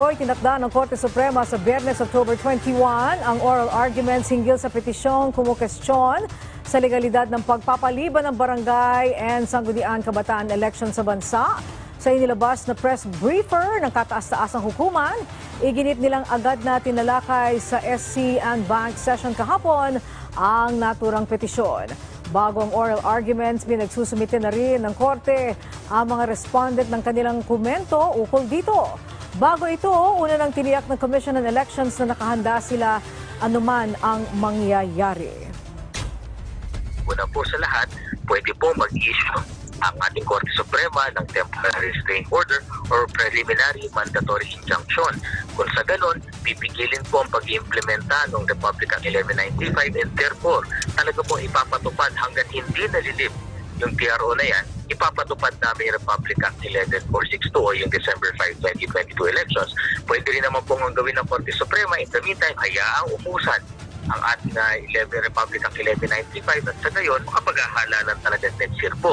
Hoy, tinakda ng Korte Suprema sa Biyernes, October 21, ang oral arguments hinggil sa petisyong kumukestyon sa legalidad ng pagpapaliban ng barangay and sangguniang kabataan election sa bansa. Sa inilabas na press briefer ng kataas-taasang hukuman, iginit nilang agad na tinalakay sa SC and Bank session kahapon ang naturang petisyon. Bago ang oral arguments, pinagsusumite na rin ng korte ang mga respondent ng kanilang komento ukol dito. Bago ito, una nang tiniyak ng Commission on Elections na nakahanda sila anuman ang mangyayari. Una po sa lahat, pwede po mag-issue ang ating Korte Suprema ng temporary restraining order or preliminary mandatory injunction. Kung sa ganon, pipigilin po ang pag-iimplementa ng Republic Act 1195 and therefore, talaga po ipapatupad hanggat hindi nalilib yung TRO na yan, ipapatupad namin yung Republic Act 11462 o yung December 5, 2022 elections. Pwede rin naman pong ang gawin ng Korte Suprema. In the meantime, hayaang umusan ang ating uh, 11 Republic Act 11935 at sa gayon, makapag-ahalalan talaga net zero po.